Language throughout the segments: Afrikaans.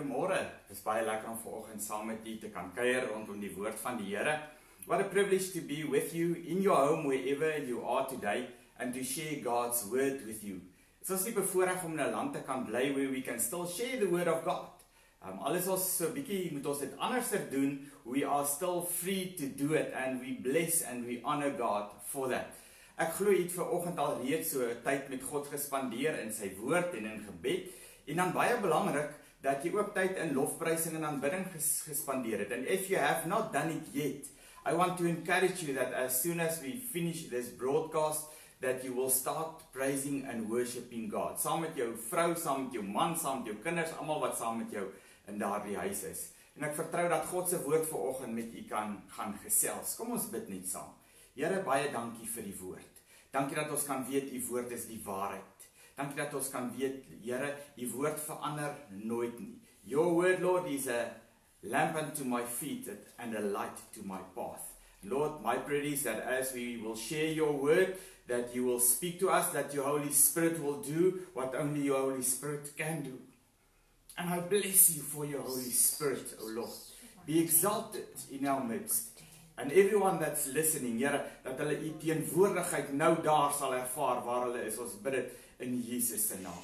goeiemôre. Dit is baie lekker om vanoggend saam met u te kan kuier rondom die woord van die Here. What a privilege to be with you in your home wherever you are today and to share God's word with you. Dit is nie bevoorreg om in 'n land te kan bly where we can still share the word of God. Um alles ons so bietjie moet ons dit anderser doen. We are still free to do it and we bless and we honor God for that. Ek glo jy het ver oggend al reeds so tyd met God gespandeer in sy woord en in gebed. En dan baie belangrik dat jy ook tyd in lofprysing en aanbidding ges gespandeer het. And if you have not done it yet, I want to encourage you that as soon as we finish this broadcast that you will start praising and worshiping God. Saam met jou vrou, saam met jou man, saam met jou kinders, almal wat saam met jou in daardie huis is. En ek vertrou dat God se woord vanoggend met u kan gaan gesels. Kom ons bid net saam. Here, baie dankie vir die woord. Dankie dat ons kan weet u woord is die waarheid. Dankie dat ons kan weet, Here, u woord verander nooit nie. Your word, Lord, is a lamp unto my feet and a light to my path. Lord, my prayer is that as we will share your word, that you will speak to us, that your Holy Spirit will do what only your Holy Spirit can do. And I bless you for your Holy Spirit, O Lord. Be exalted in our midst. And everyone that's listening, Here, dat hulle u teenwoordigheid nou daar sal ervaar waar hulle is. Ons bid dit in Jesus se naam.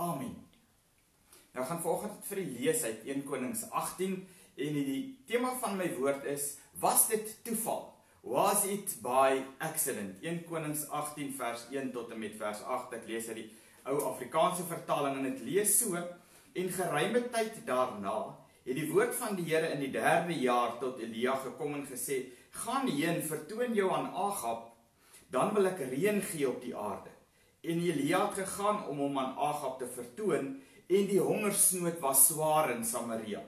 Amen. Nou gaan vanoggend vir u lees uit 1 Konings 18 en die tema van my woord is was dit toeval? Was it by accident? 1 Konings 18 vers 1 tot en met vers 8. Ek lees uit die ou Afrikaanse vertaling en dit lees so: En geruime tyd daarna het die woord van die Here in die 3de jaar tot Elia gekom en gesê: "Gaan heen, vertoon jou aan Agab, dan wil ek reën gee op die aarde." En Elia het gegaan om hom aan Agab te vertoon en die hongersnood was swaar in Samaria.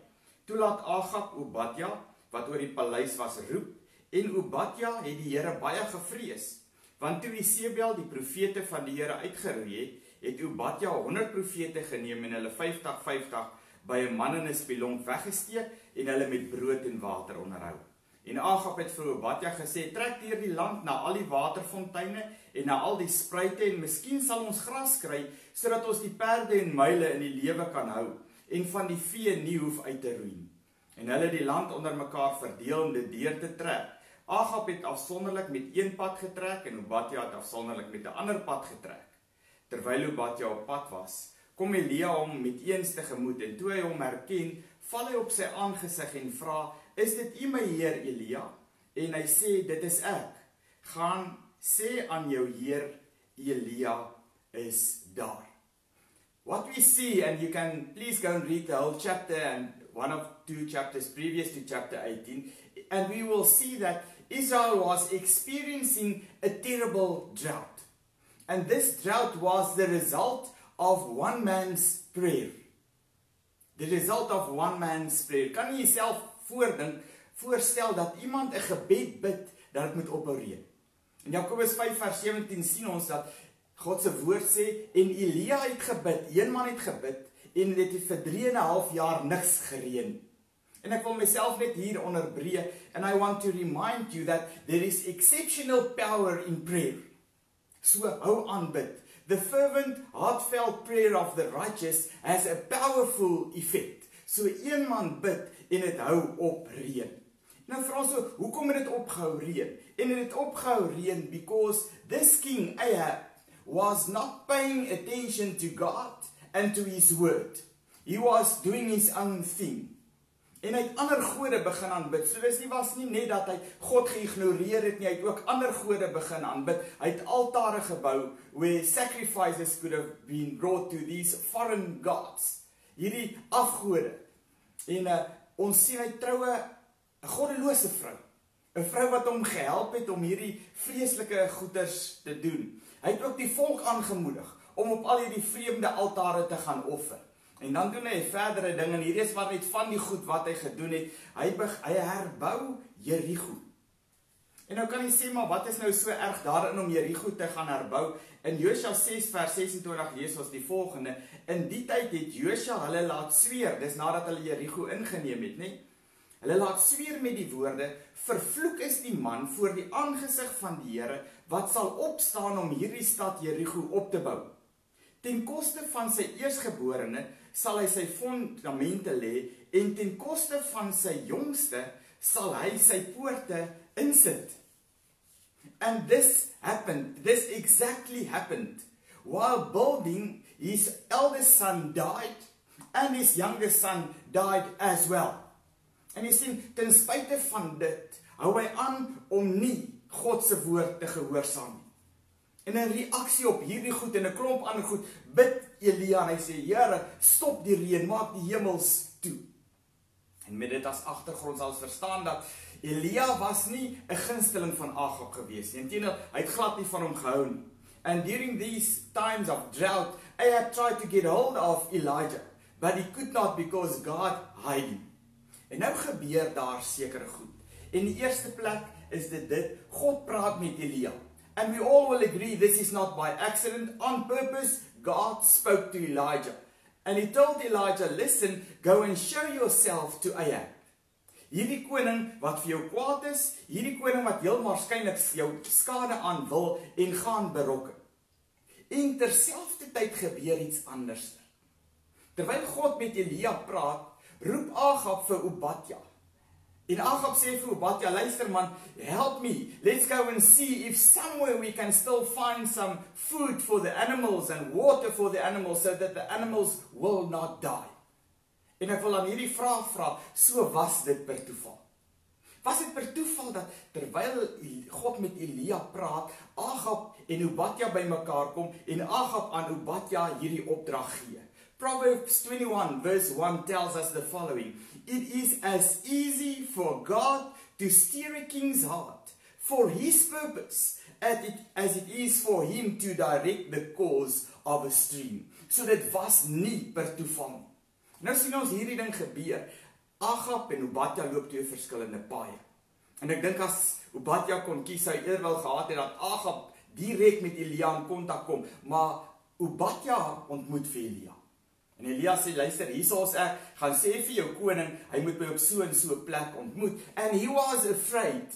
Toe laat Agab Obadja wat oor die paleis was roep en Obadja het die Here baie gevrees want toe Isebel die profete van die Here uitgeroei het, het Obadja 100 profete geneem en hulle 50 50 by 'n man in 'n spilong weggesteek en hulle met brood en water onderhou. En Agab het vir Obadja gesê: "Trek deur die land na al die waterfonteine en na al die spruite en miskien sal ons gras kry sodat ons die perde en muile in die lewe kan hou en van die vee nie hoef uit te roei." En hulle het die land onder mekaar verdeel om dit deur te trek. Agab het afsonderlik met een pad getrek en Obadja het afsonderlik met 'n ander pad getrek. Terwyl Obadja op pad was, kom Elia hom met eens tegemoet en toe hy hom herken, val hy op sy aangesig en vra: "Is dit u my heer Elia?" En hy sê: "Dit is ek. Gaan sê aan jou heer Elia is daar." What we see and you can please go and read the whole chapter and one of two chapters previous to chapter 18 and we will see that Israel was experiencing a terrible drought. And this drought was the result of one man's prayer. The result of one man's prayer. Kan jy jouself voordink, voorstel dat iemand 'n gebed bid dat dit moet ophou reën? In Jakobus 5 vers 17 sien ons dat God se woord sê en Elia het gebid, een man het gebid en dit het vir 3 en 'n half jaar niks gereën. En ek wil myself net hier onderbreek and I want to remind you that there is exceptional power in prayer. So hou aan bid. The fervent heartfelt prayer of the righteous has a powerful effect. So een man bid en dit hou op reën. Nou vra ons, hoekom het dit opgehou reën? En dit het opgehou reën because this king Ahab was not paying attention to God and to his word. He was doing his own thing. En hy het ander gode begin aanbid. So dis nie was nie net dat hy God geïgnoreer het nie, hy het ook ander gode begin aanbid. Hy het altare gebou where sacrifices could have been brought to these foreign gods. Hierdie afgode. En uh, ons sien hy troue 'n goddelose vrou. 'n Vrou wat hom gehelp het om hierdie vreeslike goeders te doen. Hy het ook die volk aangemoedig om op al hierdie vreemde altare te gaan offer. En dan doen hy verdere dinge en hierdie is wat net van die goed wat hy gedoen het. Hy hy herbou Jerigo. En nou kan jy sê maar wat is nou so erg daarin om Jerigo te gaan herbou? In Josua 6 vers 26 lees ons die volgende: In die tyd het Josua hulle laat sweer, dis nadat hulle Jerigo ingeneem het, nê? Hulle laat sweer met die woorde: Vervloek is die man voor die aangesig van die Here wat sal opstaan om hierdie stad Jerigo op te bou. Ten koste van sy eersgeborene sal hy sy fondamente lê en ten koste van sy jongste sal hy sy poorte insit. And this happened, this exactly happened. While building, his eldest son died and his youngest son died as well. En jy sien, ten spyte van dit, hou hy aan om nie God se woord te gehoorsaam nie. En in reaksie op hierdie goed en 'n klomp ander goed, bid Elia en hy sê: "Here, stop die reën, maak die hemels toe." En met dit as agtergrond sal ons verstaan dat Elia was nie 'n gunsteling van Agab gewees nie. Inteendeel, hy het glad nie van hom gehou nie. And during these times of drought, Ahab tried to get hold of Elijah, but he could not because God hid him. En nou gebeur daar sekere goed. En die eerste plek is dit dit God praat met Elia. And we all will agree this is not by accident, on purpose. God spoke to Elijah. And he told Elijah, listen, go and show yourself to Ahab. Hierdie koning wat vir jou kwaad is, hierdie koning wat heel waarskynlik jou skade aan wil en gaan berokken. En terselfdertyd gebeur iets anders. Terwyl God met Elia praat, roep Agab vir Obadja. En Agab sê vir Obadja, luister man, help me. Let's go and see if somewhere we can still find some food for the animals and water for the animals so that the animals will not die. En ek wil aan hierdie vraag vra, so was dit per toeval. Was dit per toeval dat terwyl God met Elia praat, Agab en Obadja bymekaar kom en Agab aan Obadja hierdie opdrag gee? Proverbs 21 verse 1 tells us the following: It is as easy for God to steer a king's heart for his purpose as it, as it is for him to direct the course of a stream. So dit was nie per toeval nie. Nou sien ons hierdie ding gebeur. Agab en Obadja loop twee verskillende paaie. En ek dink as Obadja kon kies, sou eerder wil gehad het dat Agab direk met Elia in kontak kom, maar Obadja ontmoet vir Elia. En Elia sê luister, hier's ons ek gaan sê vir jou koning, hy moet my op so en so 'n plek ontmoet. And he was afraid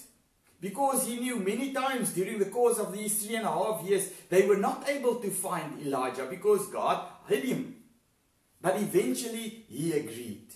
because he knew many times during the course of these three and a half years they were not able to find Elijah because God hid him. But eventually he agreed.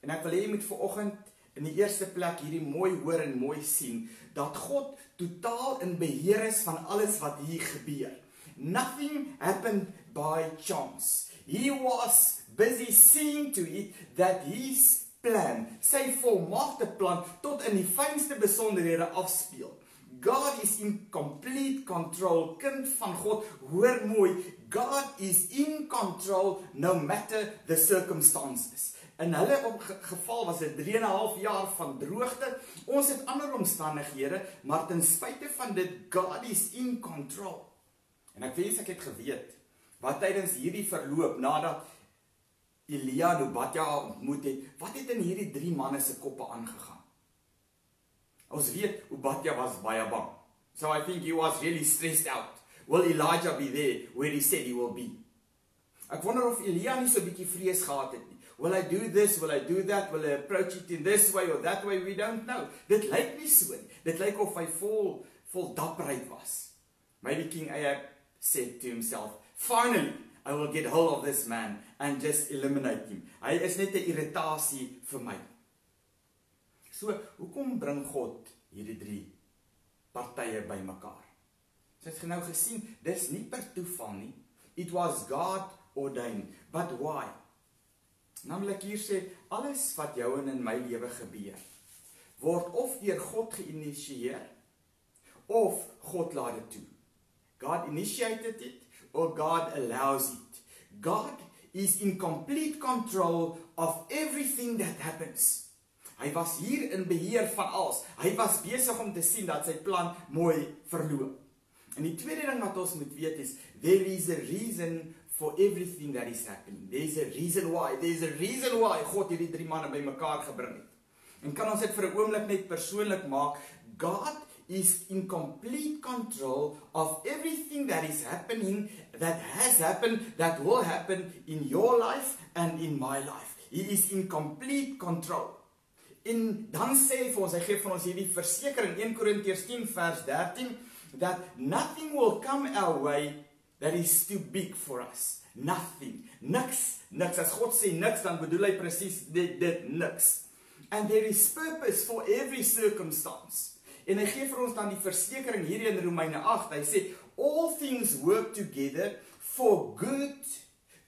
En ek wil hê jy moet vanoggend in die eerste plek hierdie mooi hoor en mooi sien dat God totaal in beheer is van alles wat hier gebeur. Nothing happened by chance. He was busy seeing to it that his plan, sy volmaakte plan tot in die fynste besonderhede afspeel. God is in complete control. Kind van God, hoor mooi, God is in control no matter the circumstances. In hulle geval was dit 3 en 'n half jaar van droogte. Ons het ander omstandighede, maar ten spyte van dit God is in control. En ek wens ek het geweet wat tydens hierdie verloop nadat Elia en Obadja ontmoet het, wat het in hierdie drie manne se koppe aangegaan? Ons weet Obadja was baie bang. So I think he was really stressed out. Will Elijah be there where he said he will be? Ek wonder of Elia nie so 'n bietjie vrees gehad het nie. Will I do this? Will I do that? Will I approach it in this way or that way? We don't know. Dit lyk nie so nie. Dit lyk of hy vol vol dapperheid was. Maybe King Ahab said to himself, Finally, I will get hold of this man and just eliminate him. Hy is net 'n irritasie vir my. So, hoekom bring God hierdie drie partye bymekaar? So het genou gesien, dis nie per toeval nie. It was God ordained. But why? Naamlik hier sê alles wat jou en in my lewe gebeur word of deur God geïnisieer of God laat dit toe. God initiated it or God allows it. God is in complete control of everything that happens. Hy was hier in beheer van alles. Hy was besig om te sien dat sy plan mooi verloop. En die tweede ding wat ons moet weet is there is a reason for everything that is happening. There's a reason why. There's a reason why God hierdie drie manne bymekaar gebring het. En kan ons dit vir 'n oomblik net persoonlik maak? God is in complete control of everything that is happening, that has happened, that will happen in your life and in my life. He is in complete control. En dan sê hy vir ons, hy gee vir ons hierdie versekering 1 Korintiërs 10 vers 13 that nothing will come our way that is too big for us. Nothing. Niks. Niks. As God sê niks, dan bedoel hy presies dit dit niks. And there is purpose for every circumstance. En hy gee vir ons dan die versekering hierdie in Romeine 8. Hy sê all things work together for good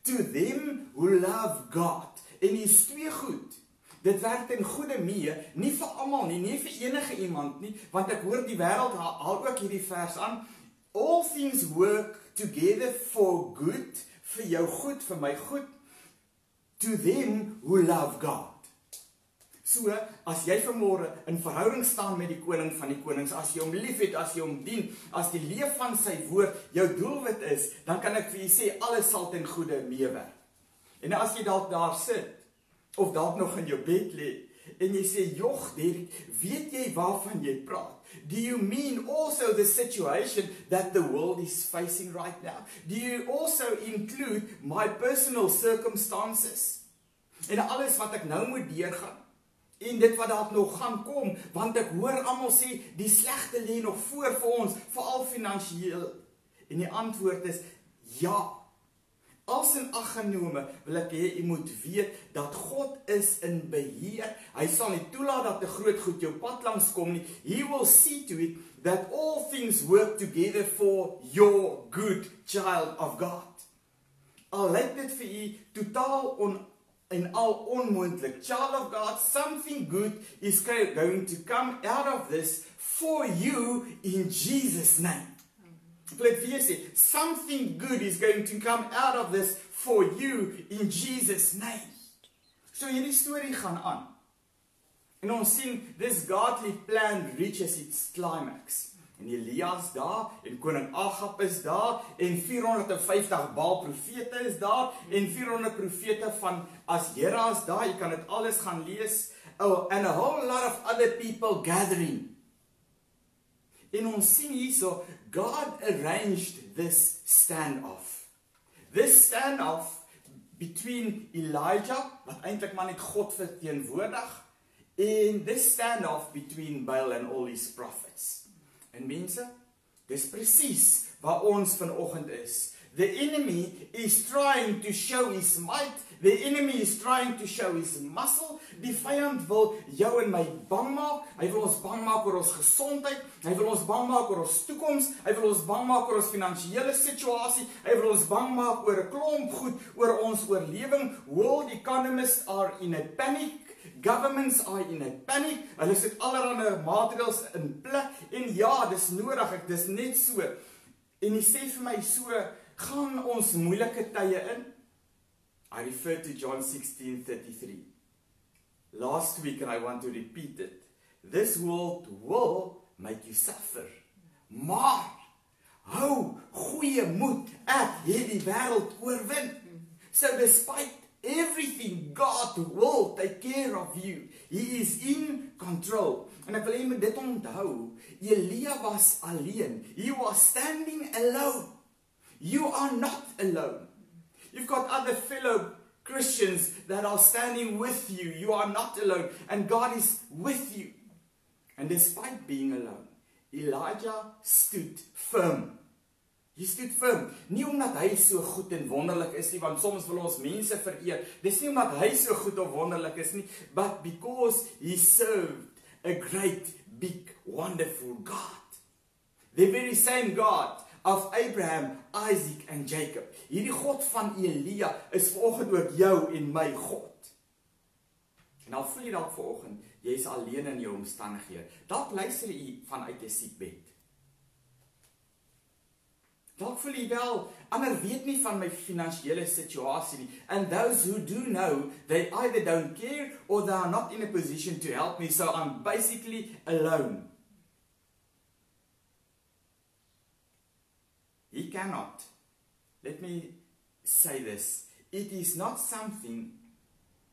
to them who love God. En dit is twee goed. Dit werk ten goeie mee, nie vir almal nie, nie vir enige iemand nie, want ek hoor die wêreld haal ook hierdie vers aan. All things work together for good, vir jou goed, vir my goed, to them who love God. So, as jy vanmôre in verhouding staan met die koning van die konings, as jy hom liefhet, as jy hom dien, as die leef van sy woord jou doelwit is, dan kan ek vir julle sê alles sal ten goeie meewerk. En as jy dalk daar sit of dalk nog in jou bed lê en jy sê, "Jog, Dirk, weet jy waarvan jy praat? Do you mean also the situation that the world is facing right now? Do you also include my personal circumstances?" En alles wat ek nou moet deurgaan en dit wat dalk nog gaan kom want ek hoor almal sê die slegte lê nog voor vir ons veral finansiëel en die antwoord is ja as in ag genome wil ek hê jy moet weet dat God is in beheer hy sal nie toelaat dat 'n groot goed jou pad langs kom nie he will see to it that all things work together for your good child of god al lyk dit vir u totaal on en al onmoontlik. Child of God, something good is going to come out of this for you in Jesus name. Let me say, something good is going to come out of this for you in Jesus name. So hierdie storie gaan aan. En ons sien this godly plan reaches its climax. En Elias daar en koning Agab is daar en 450 Baal profete is daar en 400 profete van Asera is daar. Jy kan dit alles gaan lees. Oh, and a whole lot of other people gathering. En ons sien hierso God arranged this standoff. This standoff between Elijah wat eintlik maar net God verteenwoordig en this standoff between Baal and all his prophets. En mense, dis presies waar ons vanoggend is. The enemy is trying to show his might. The enemy is trying to show his muscle. Die vyand wil jou en my bang maak. Hy wil ons bang maak oor ons gesondheid. Hy wil ons bang maak oor ons toekoms. Hy wil ons bang maak oor ons finansiële situasie. Hy wil ons bang maak oor 'n klomp goed, oor ons oorlewing. World economists are in a panic governments are in a panic. Hulle sit allerlei maatreëls in plek en ja, dis nodig. Ek dis net so. En hy sê vir my so, gaan ons moeilike tye in. I refer to John 16:33. Last week and I want to repeat it. This world will make you suffer. Maar hou goeie moed. Ek het die wêreld oorwin. So despite Everything God will take care of you. He is in control. En ek wil hê moet dit onthou. Elia was alleen. He was standing alone. You are not alone. You've got other fellow Christians that are standing with you. You are not alone and God is with you. And despite being alone, Elijah stood firm. Hy stoet firm, nie omdat hy so goed en wonderlik is nie, want soms wil ons mense vereer. Dis nie omdat hy so goed of wonderlik is nie, but because he served a great big wonderful God. The very same God of Abraham, Isaac and Jacob. Hierdie God van Elia is vanoggend ook jou en my God. En al voel jy dalk vanoggend jy's alleen in jou omstandighede. Dalk luister jy vanuit 'n siekbed. Dalk voel jy wel ander weet nie van my finansiële situasie nie. And those who do know, they either don't care or they are not in a position to help me, so I'm basically alone. He cannot. Let me say this. It is not something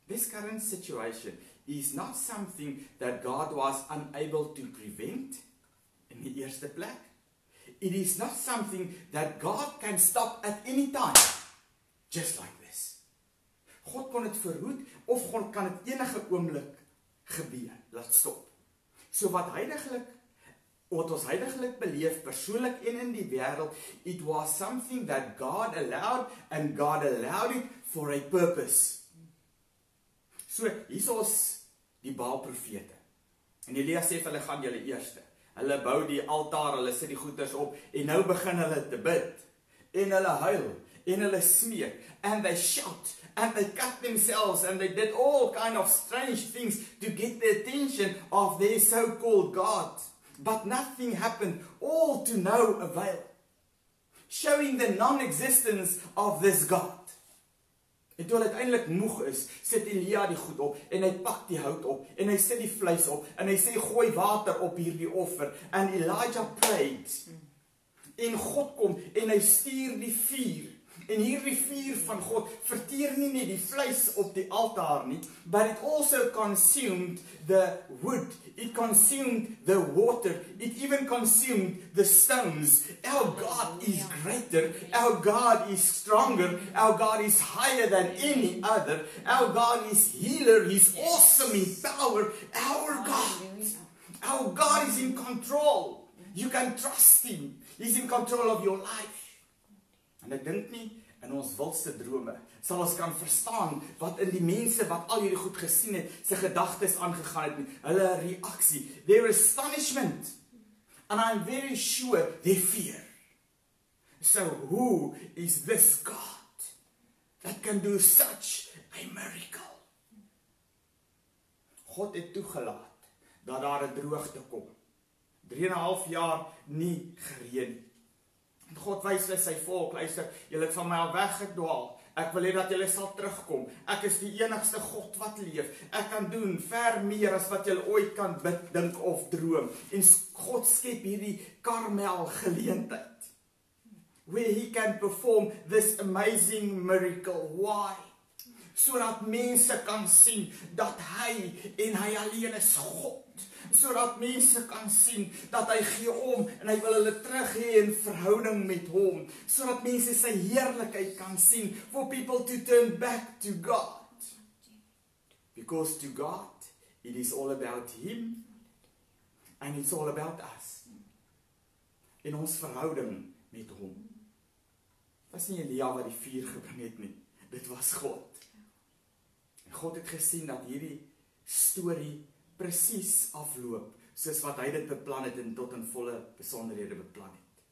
this current situation is not something that God was unable to prevent in die eerste plek. It is not something that God can stop at any time. Just like this. God kon dit verhoed of God kan dit enige oomblik gebeur. Laat stop. So wat heiliglik wat ons heiliglik beleef persoonlik en in die wêreld, it was something that God allowed and God allowed it for a purpose. So, hier is die Baal profete. En Elia sê vir hulle gaan julle eerste Hulle bou die altaar, hulle sit die goeders op en nou begin hulle te bid. En hulle huil en hulle smeek and they shout and they cut themselves and they did all kind of strange things to get the attention of their so-called God. But nothing happened, all to no avail. Showing the non-existence of this God. En toe hy uiteindelik moeg is, sit Elia die goed op en hy pak die hout op en hy sit die vleis op en hy sê gooi water op hierdie offer and Elijah prayed. En God kom en hy stuur die vuur En hierdie vuur van God verteer nie net die vleis op die altaar nie, but it also consumed the wood. It consumed the water. It even consumed the stones. Our God is greater. Our God is stronger. Our God is higher than any other. Our God is healer. He's awesome in power. Our God. Our God is in control. You can trust him. He's in control of your life. Ek dink nie in ons wildste drome sal ons kan verstaan wat in die mense wat al hierdie goed gesien het, se gedagtes aangegaan het, hulle reaksie, their astonishment. And I'm very sure they fear. So who is this God that can do such a miracle? God het toegelaat dat daar 'n droogte kom. 3 en 'n half jaar nie gereën nie. God wys vir sy volk, luister, julle het van my al weggedwaal. Ek wil hê dat julle sal terugkom. Ek is die enigste God wat leef. Ek kan doen ver meer as wat julle ooit kan bid, dink of droom. En God skep hierdie Karmel geleentheid where he can perform this amazing miracle. Why? Sodat mense kan sien dat hy en hy alleen is God. Sodat mense kan sien dat hy gee om en hy wil hulle terug hê in verhouding met hom. Sodat mense sy heerlikheid kan sien for people to turn back to God. Because to God it is all about him and it's all about us. In ons verhouding met hom. Was nie Elia wat die vuur gebring het nie. Dit was God God het gesien dat hierdie storie presies afloop soos wat hy dit beplan het en tot in volle besonderhede beplan het.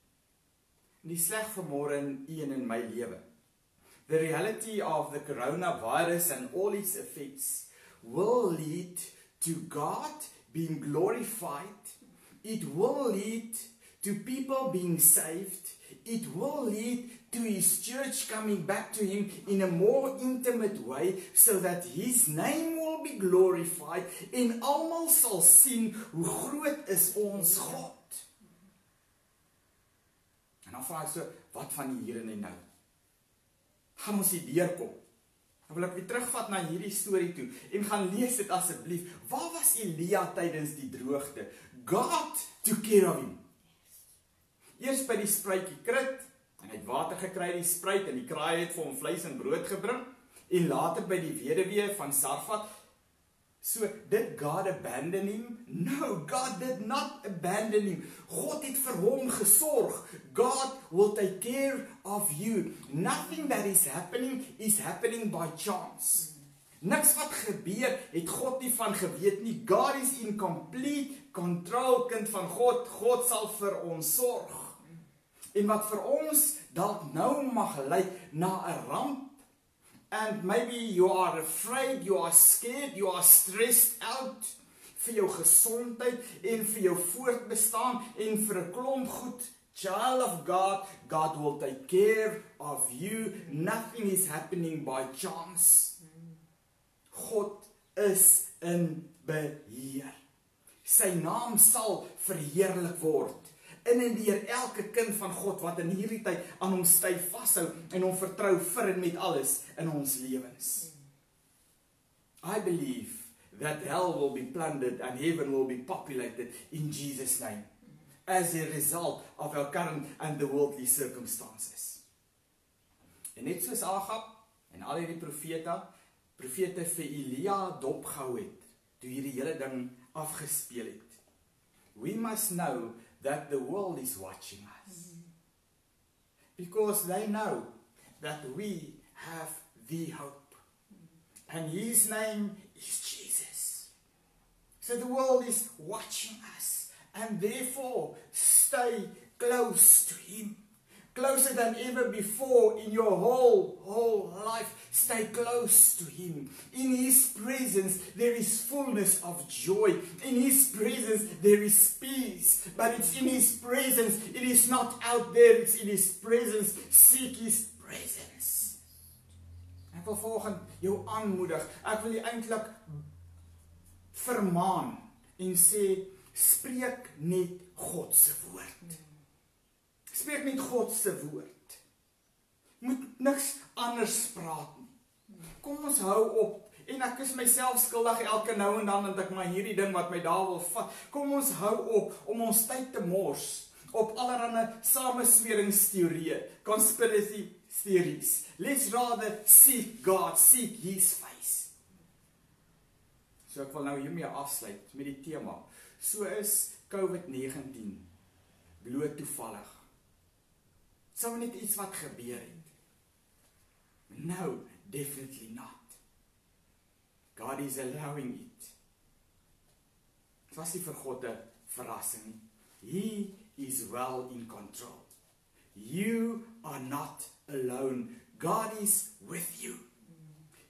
En die sleg van môre in u en in my lewe. The reality of the coronavirus and all its effects will lead to God being glorified. It will lead to people being saved. It will lead to his church coming back to him in a more intimate way so that his name will be glorified en almal sal sien hoe groot is ons God. En dan vra ek so, wat van hier en nou? Gaan ons hier deurkom? Dan wil ek weer terugvat na hierdie storie toe en gaan lees dit asseblief. Waar was Elia tydens die droogte? God took care of him. Eers by die spruitjie krit en hy het water gekry uit die spruit en die kraai het vir hom vleis en brood gebring. En later by die weduwee van Sarfat so did God abandon him? No God did not abandon him. God het vir hom gesorg. God will take care of you. Nothing that is happening is happening by chance. Niks wat gebeur het God nie van geweet nie. God is in complete control kind van God. God sal vir ons sorg en wat vir ons dalk nou mag lyk na 'n ramp and maybe you are afraid, you are scared, you are stressed out vir jou gesondheid en vir jou voortbestaan en vir 'n klomp goed. Child of God, God will take care of you. Nothing is happening by chance. God is in beheer. Sy naam sal verheerlik word in en deur elke kind van God wat in hierdie tyd aan hom styf vashou en hom vertrou vir en met alles in ons lewens. I believe that hell will be plundered and heaven will be populated in Jesus name as a result of our current and the worldly circumstances. En net soos Agab en al hierdie profete profete vir Elia dopgehou het toe hierdie hele ding afgespeel het. We must know that the world is watching us. Because they know that we have the hope. And his name is Jesus. So the world is watching us. And therefore, stay close to him. closer than ever before in your whole whole life stay close to him. In his presence there is fullness of joy. In his presence there is peace. But it's in his presence. It is not out there. It's in his presence. Seek his presence. Ek wil volgens jou aanmoedig. Ek wil eintlik vermaan en sê spreek net God se woord. Spreek net God se woord. Moet niks anders praat nie. Kom ons hou op en ek is myself skuldig elke nou en dan dat ek maar hierdie ding wat my daar wil vat. Kom ons hou op om ons tyd te mors op allerlei samesweringsteorieë, conspiracy theories. Let's rather seek God, seek his face. So ek wil nou hiermee afsluit met die tema. So is COVID-19 bloot toevallig sou net iets wat gebeur het. No, definitely not. God is allowing it. Dit was nie vir God 'n verrassing nie. He is well in control. You are not alone. God is with you.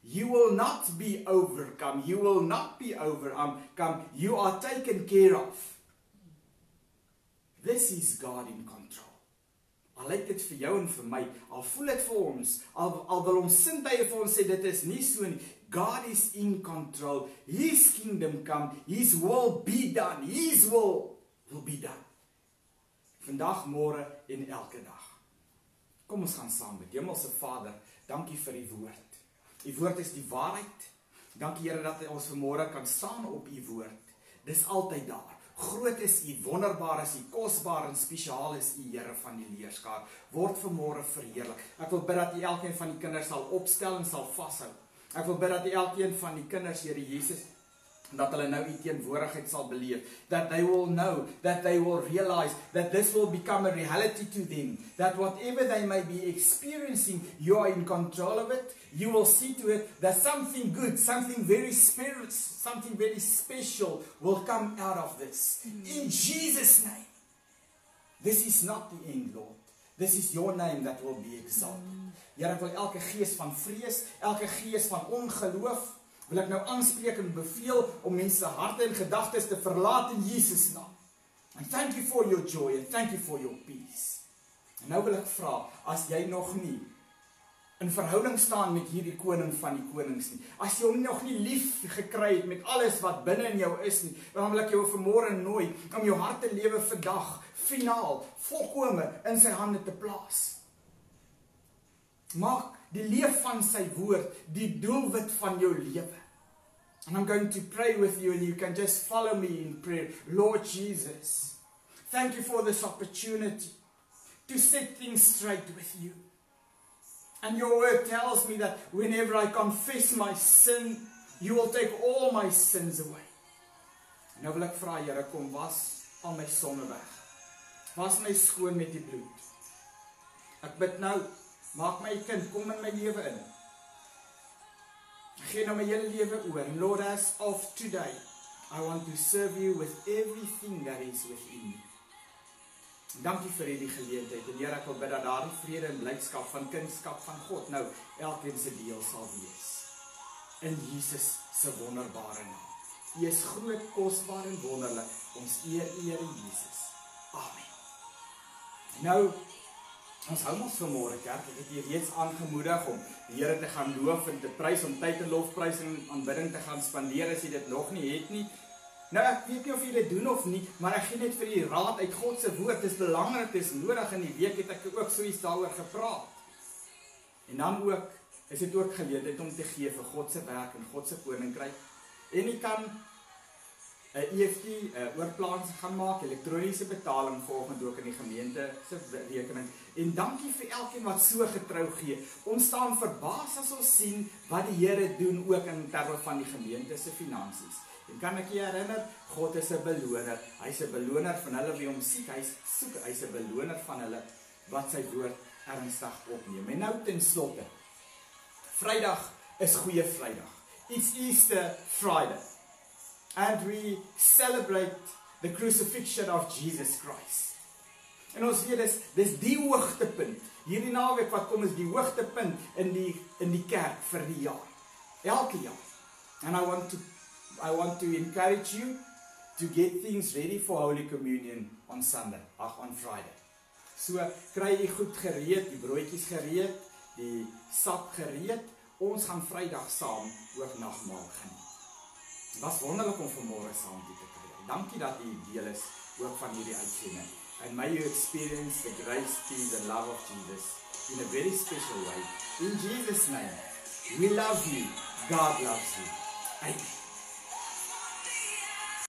You will not be overcome. You will not be overcome. You are taken care of. This is God in control. Al lyk dit vir jou en vir my, al voel dit vir ons, al al wil ons sintuie vir ons sê dit is nie so nie. God is in control. His kingdom come. His will be done. His will will be done. Vandag, môre en elke dag. Kom ons gaan saam met Hemelse Vader. Dankie vir u woord. U woord is die waarheid. Dankie Here dat ons vanmôre kan staan op u woord. Dis altyd daar. Groot is U, wonderbaar is U, kosbaar en spesiaal is U, Here van die leerskaar. Word vanmôre verheerlik. Ek wil bid dat U elkeen van die kinders sal opstel en sal vashou. Ek wil bid dat U elkeen van die kinders, Here Jesus, dat hulle nou u teenwoordigheid sal beleef. That they will know that they will realize that this will become a reality to them. That whatever they may be experiencing you are in control of it. You will see to it that something good something very spirit something very special will come out of this. In Jesus name. This is not the end lord. This is your name that will be exalted. Here ek wil elke gees van vrees elke gees van ongeloof wil ek nou aanspreek en beveel om mense harte en gedagtes te verlaat in Jesus naam. And thank you for your joy and thank you for your peace. En nou wil ek vra as jy nog nie in verhouding staan met hierdie koning van die konings nie. As jy hom nog nie lief gekry het met alles wat binne in jou is nie, dan wil ek jou vanmôre nooi om jou hart te lewe vandag finaal volkome in sy hande te plaas. Maak die leef van sy woord die doelwit van jou lewe. And I'm going to pray with you and you can just follow me in prayer. Lord Jesus, thank you for this opportunity to set things straight with you. And your word tells me that whenever I confess my sin, you will take all my sins away. Nou wil ek vra Here kom was al my sonde weg. Was my skoon met die bloed. Ek bid nou Maak my kind kom in my lewe in. Gee nou my hele lewe oor. Lord as of today, I want to serve you with everything that is within me. Dankie vir hierdie geleentheid. En Here, ek wil bid dat daardie vrede en blydskap van kindskap van God nou elkeen se deel sal wees. In Jesus se wonderbare naam. U is groot, kosbaar en wonderlik. Ons eer U, Here Jesus. Amen. Nou ons hou ons vanmôre kerk. Ek het julle reeds aangemoedig om die Here te gaan loof en te prys om tyd en lofprys en aanbidding te gaan spandeer as jy dit nog nie het nie. Nou ek weet nie of julle dit doen of nie, maar ek gee net vir julle raad uit God se woord. Dit is belangrik, dit is nodig in die week het ek ook so iets daaroor gepraat. En dan ook is dit ook geleentheid om te gee vir God se werk en God se koninkryk. En jy kan 'n EFT, 'n oorplaansing gaan maak, elektroniese betaling volgens ook in die gemeente se rekening. En dankie vir elkeen wat so getrou gee. Ons staan verbaas as ons sien wat die Here doen ook in terme van die gemeente se finansies. En kan ek jou herinner, God is 'n beloner. Hy's 'n beloner van hulle wie hom soek. Hy's soek, hy's 'n beloner van hulle wat sy woord ernstig opneem. En nou ten slotte. Vrydag is goeie Vrydag. It's Easter Friday. And we celebrate the crucifixion of Jesus Christ. En ons weet dis dis die hoogtepunt. Hierdie naweek wat kom is die hoogtepunt in die in die kerk vir die jaar. Elke jaar. And I want to I want to encourage you to get things ready for Holy Communion on Sunday, ag on Friday. So kry jy goed gereed, die broodjies gereed, die sap gereed. Ons gaan Vrydag saam ook nagmaal geniet. Dit was wonderlik om vanmôre saam te kuier. Dankie dat u deel is ook van hierdie uitsending. And may you experience the grace, peace and love of Jesus in a very special way. In Jesus name, we love you. God loves you. Amen.